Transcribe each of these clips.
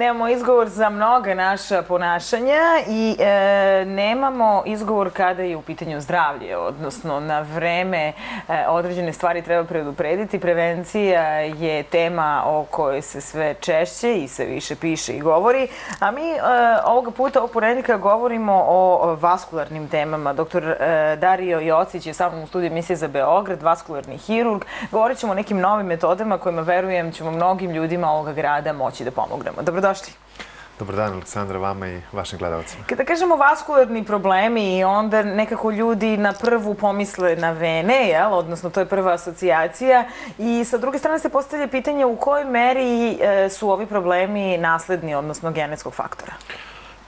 Nemamo izgovor za mnoga naša ponašanja i e, nemamo izgovor kada je u pitanju zdravlje, odnosno na vreme e, određene stvari treba preduprediti. Prevencija je tema o kojoj se sve češće i sve više piše i govori, a mi e, ovoga puta, ovog porednika, govorimo o vaskularnim temama. Doktor e, Dario Jocić je samo u studiju emisije za Beograd, vaskularni hirurg. Govorit ćemo o nekim novim metodama kojima verujem ćemo mnogim ljudima ovoga grada moći da pomognemo. Dobrodošli. Dobar dan, Aleksandra, vama i vašim gledalcima. Kada kažemo vaskularni problemi, onda nekako ljudi na prvu pomisle na vene, jel? odnosno to je prva asocijacija. I sa druge strane se postavlja pitanje u kojoj meri e, su ovi problemi nasledni, odnosno genetskog faktora.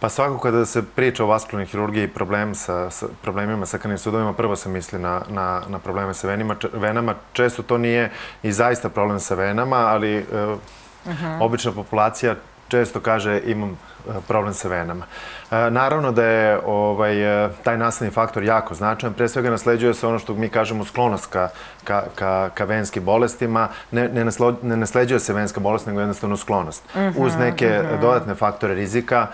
Pa svako kada se priča o vaskularnoj hirurgiji i problem sa, sa problemima sa krvnim sudovima, prvo se misli na, na, na probleme sa venima, če, venama. Često to nije i zaista problem sa venama, ali e, uh -huh. obična populacija često kaže imam e, problem sa venama. E, naravno da je ovaj, e, taj nasledni faktor jako značajan. Pre svega nasleđuje se ono što mi kažemo sklonost ka, ka, ka, ka venskim bolestima. Ne, ne, naslo, ne nasleđuje se venska bolest, nego jednostavno sklonost. Mm -hmm, Uz neke mm -hmm. dodatne faktore rizika,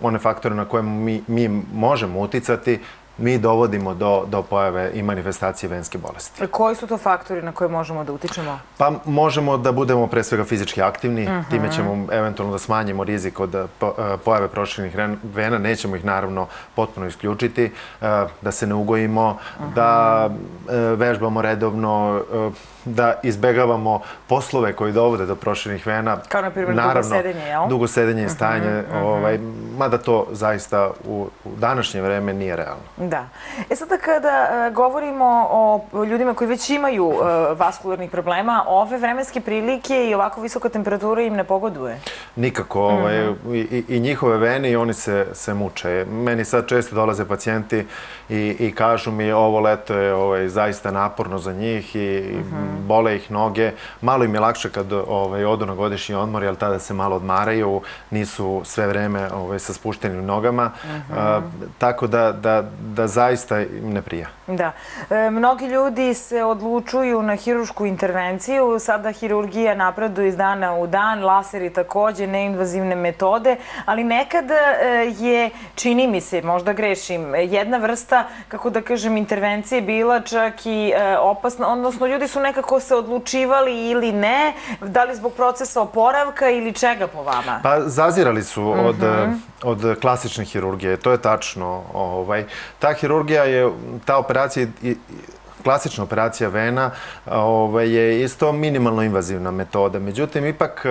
one faktore na koje mi, mi možemo uticati, mi dovodimo do, do pojave i manifestacije venske bolesti. Koji su to faktori na koje možemo da utičemo? Pa možemo da budemo pre svega fizički aktivni, uh -huh. time ćemo eventualno da smanjimo rizik od eh, pojave proširenih vena, nećemo ih naravno potpuno isključiti, eh, da se ne ugojimo, uh -huh. da eh, vežbamo redovno, da izbegavamo poslove koji dovode do proširenih vena. Kao na primjer dugo sedenje, jel? Dugo sedenje i stajanje, uh -huh, uh -huh. ovaj, mada to zaista u, u današnje vreme nije realno. Da. E sada kada uh, govorimo o ljudima koji već imaju uh, vaskularnih problema, ove vremenske prilike i ovako visoka temperatura im ne pogoduje? Nikako. Ovaj, mm -hmm. i, I njihove vene i oni se, se muče. Meni sad često dolaze pacijenti i, i kažu mi ovo leto je ovaj, zaista naporno za njih i mm -hmm. bole ih noge. Malo im je lakše kad ovaj, odu na godišnji odmor, jer tada se malo odmaraju, nisu sve vreme ovaj, sa spuštenim nogama. Tako da, da, da zaista im ne prija. Da. E, mnogi ljudi se odlučuju na hirušku intervenciju. Sada hirurgija napreduje iz dana u dan, laseri takođe, neinvazivne metode, ali nekada e, je, čini mi se, možda grešim, jedna vrsta, kako da kažem, intervencije bila čak i e, opasna, odnosno ljudi su nekako se odlučivali ili ne, da li zbog procesa oporavka ili čega po vama? Pa zazirali su od, mm -hmm. Od klasične hirurgije, to je tačno. Ovaj, ta hirurgija je, ta operacija klasična operacija vena ovaj, je isto minimalno invazivna metoda. Međutim, ipak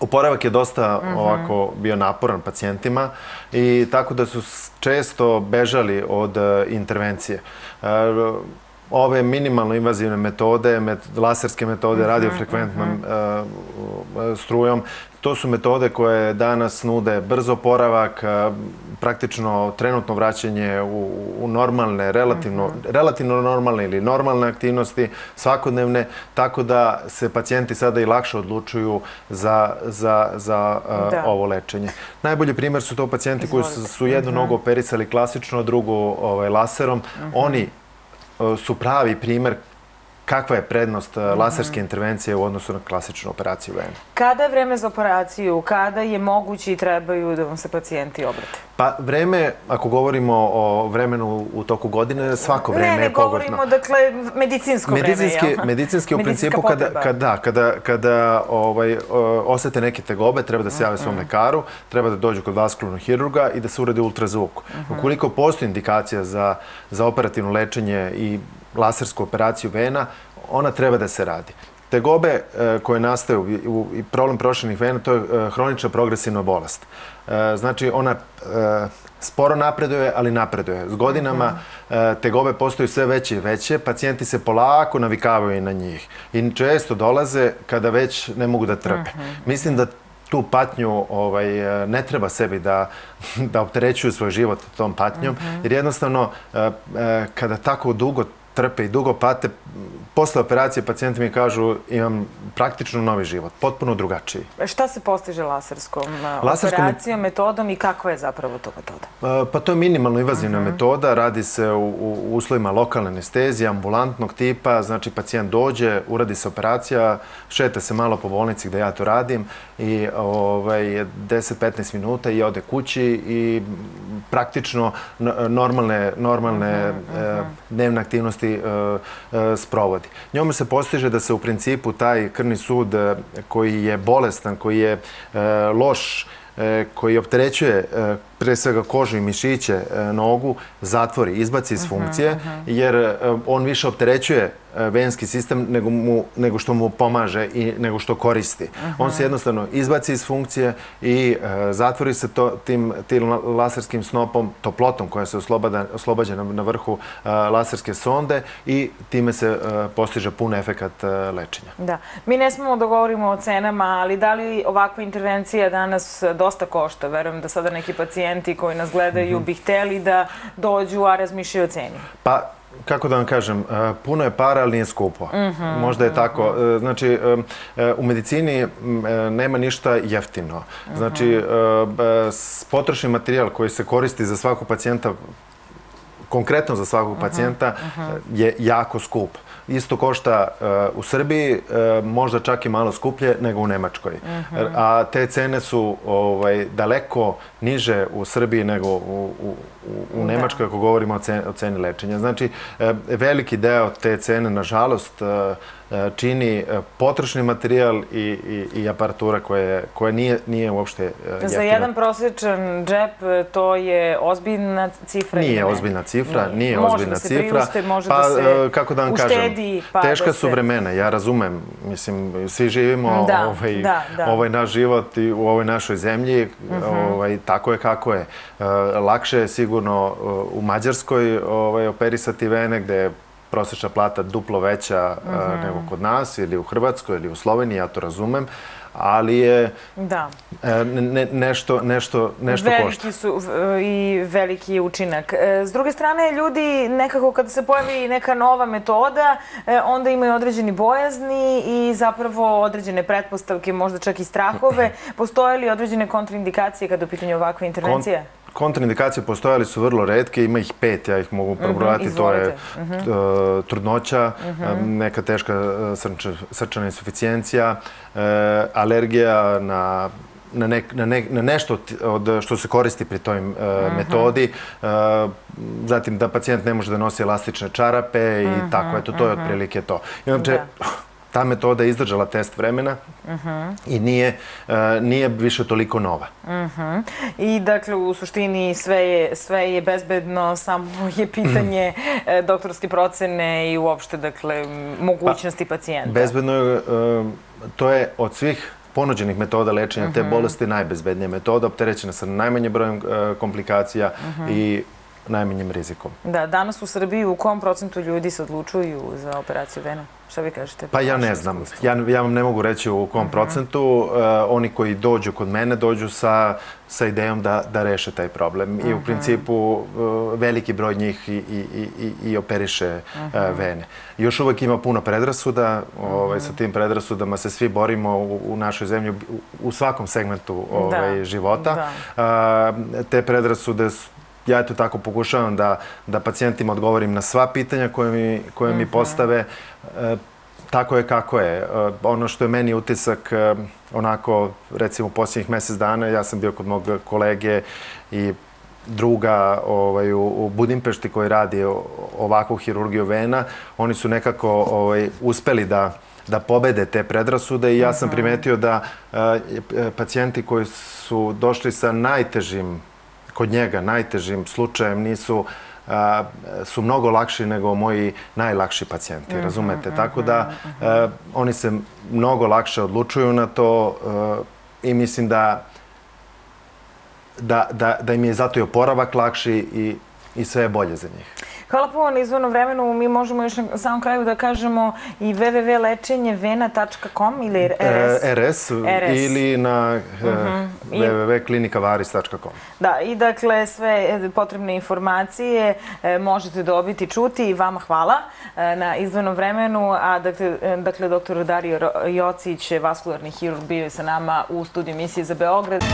Oporavak je dosta mm -hmm. ovako bio naporan pacijentima i tako da su često bežali od uh, intervencije. Uh, ove minimalno invazivne metode, met, laserske metode, mm -hmm, radiofrekventnom mm -hmm. uh, strujom, to su metode koje danas nude brzo oporavak, uh, praktično trenutno vraćanje u, u normalne, relativno, mm -hmm. relativno normalne ili normalne aktivnosti svakodnevne, tako da se pacijenti sada i lakše odlučuju za, za, za uh, da. ovo lečenje. Najbolji primer su to pacijenti koji su, su jednu nogu operisali klasično, drugu ovaj, laserom. Oni su pravi primer kakva je prednost mm -hmm. laserske intervencije u odnosu na klasičnu operaciju vene? Kada je vreme za operaciju? Kada je moguće i trebaju da vam se pacijenti obrate? Pa vreme, ako govorimo o vremenu u toku godine, svako vreme ne, ne, je pogodno. Ne, govorimo, dakle, medicinsko medicinski, vreme, jel? Medicinski, u principu, kada, kada, kada, kada ovaj, osete neke tegobe, treba da se jave svom mm -hmm. lekaru, treba da dođu kod vaskularnog hirurga i da se uradi ultrazvuk. Mm -hmm. Ukoliko postoji indikacija za, za operativno lečenje i lasersku operaciju vena, ona treba da se radi. Tegobe e, koje nastaju i problem proširenih vena, to je e, hronična progresivna bolest. E, znači, ona sporo napreduje, ali napreduje. S godinama tegobe postaju sve veće i veće, pacijenti se polako navikavaju na njih. I često dolaze kada već ne mogu da trpe. Mhm. Mislim da tu patnju ovaj, ne treba sebi da, da opterećuju svoj život tom patnjom, mhm. jer jednostavno kada tako dugo trpe i dugo pate. Posle operacije pacijenti mi kažu imam praktično novi život, potpuno drugačiji. Šta se postiže laserskom, laserskom operacijom, metodom i kakva je zapravo to metoda? Pa to je minimalno invazivna uh mhm. -huh. metoda, radi se u, u uslovima lokalne anestezije, ambulantnog tipa, znači pacijent dođe, uradi se operacija, šete se malo po bolnici gde ja to radim i ovaj, 10-15 minuta i ode kući i praktično normalne, normalne uh -huh, uh -huh. dnevne aktivnosti uh, sprovodi. Njome se postiže da se u principu taj krvni sud koji je bolestan, koji je loš, koji opterećuje pre svega kožu i mišiće nogu, zatvori, izbaci iz funkcije, jer on više opterećuje E, venski sistem nego, mu, nego što mu pomaže i nego što koristi. On se jednostavno izbaci iz funkcije i e, zatvori se to, tim, tim laserskim snopom, toplotom koja se oslobađa, oslobađa na, na vrhu e, laserske sonde i time se e, postiže pun efekat e, lečenja. Da. Mi ne smemo da govorimo o cenama, ali da li ovakva intervencija danas dosta košta? Verujem da sada neki pacijenti koji nas gledaju mm -hmm. bi hteli da dođu, a razmišljaju o ceni. Pa, kako da vam kažem, e, puno je para, ali nije skupo. Mm -hmm, Možda je tako. Mm -hmm. Znači, e, u medicini nema ništa jeftino. Znači, potrošni materijal koji se koristi za svakog pacijenta, konkretno za svakog pacijenta, je jako skup isto košta uh, u Srbiji, uh, možda čak i malo skuplje nego u Nemačkoj. -huh. A te cene su ovaj, daleko niže u Srbiji nego u, u, u da. Nemačkoj ako govorimo o ceni, o ceni lečenja. Znači, veliki deo te cene, nažalost, čini e, potrošni materijal i, i, i aparatura koja, koja nije, nije uopšte e, jeftina. Za jedan prosječan džep to je ozbiljna cifra? Nije ozbiljna cifra, nije, nije ozbiljna cifra. Može da se priušte, može pa, da se kako da vam uštedi. Kažem, pa teška da su vremena, ja razumem. Mislim, svi živimo da, ovaj, da, da. ovaj naš život i u ovoj našoj zemlji. Mhm. ovaj, tako je kako je. Lakše je sigurno u Mađarskoj ovaj, operisati vene gde prosječna plata duplo veća mm -hmm. nego kod nas ili u Hrvatskoj ili u Sloveniji, ja to razumem, ali je da. E, ne, nešto, nešto, nešto veliki košta. su i veliki je učinak. E, s druge strane, ljudi nekako kada se pojavi neka nova metoda, e, onda imaju određeni bojazni i zapravo određene pretpostavke, možda čak i strahove. Postoje li određene kontraindikacije kada u pitanju ovakve intervencije? Kontraindikacije postojali su vrlo redke, ima ih pet, ja ih mogu mhm, probrojati, mm -hmm, to je mm -hmm. trudnoća, mm -hmm. neka teška e, srčana insuficijencija, alergija na na, ne, na, ne, na nešto od, što se koristi pri toj uh, metodi. Uh, zatim da pacijent ne može da nosi elastične čarape i tako. Eto, to je otprilike to. Inače, da ta metoda je izdržala test vremena uh -huh. i nije, uh, nije više toliko nova. Uh -huh. I dakle, u suštini sve je, sve je bezbedno, samo je pitanje e, doktorske procene i uopšte, dakle, mogućnosti pa, pacijenta. Bezbedno je, uh, to je od svih ponuđenih metoda lečenja uh -huh. te bolesti najbezbednija metoda, opterećena sa najmanjem brojem komplikacija uh -huh. i najmanjim rizikom. Da, danas u Srbiji u kom procentu ljudi se odlučuju za operaciju vena? Šta vi kažete? Pa ja ne znam. Ja, ja vam ne mogu reći u kom uh mhm. -huh. procentu. Uh, oni koji dođu kod mene dođu sa, sa idejom da, da reše taj problem. Uh -huh. I u mhm. principu uh, veliki broj njih i, i, i, i operiše -huh. uh, vene. Još uvek ima puno predrasuda. Ovaj, sa tim predrasudama se svi borimo u, u našoj zemlji u, u svakom segmentu ovaj, da. života. Da. Te predrasude ja to tako pokušavam da, da pacijentima odgovorim na sva pitanja koje mi, koje mi mhm. postave. E, tako je kako je. E, ono što je meni utisak, e, onako, recimo, posljednjih mesec dana, ja sam bio kod mog kolege i druga ovaj, u, u Budimpešti koji radi ovakvu hirurgiju vena, oni su nekako ovaj, uspeli da da pobede te predrasude i ja sam mhm. primetio da uh, pacijenti koji su došli sa najtežim kod njega najtežim slučajem nisu a, su mnogo lakši nego moji najlakši pacijenti, mm -hmm, razumete? -hmm, Tako da a, oni se mnogo lakše odlučuju na to a, i mislim da, da, da, da im je zato i oporavak lakši i i sve je bolje za njih. Hvala puno na izvornom vremenu. Mi možemo još na samom kraju da kažemo i www.lečenjevena.com ili RS? E, RS, RS, ili na uh -huh. www.klinikavaris.com. Da, i dakle sve potrebne informacije e, možete dobiti, čuti i vama hvala e, na izvornom vremenu, a dakle, dakle doktor Dario Jocić, vaskularni hirurg, bio je sa nama u studiju emisije za Beograd.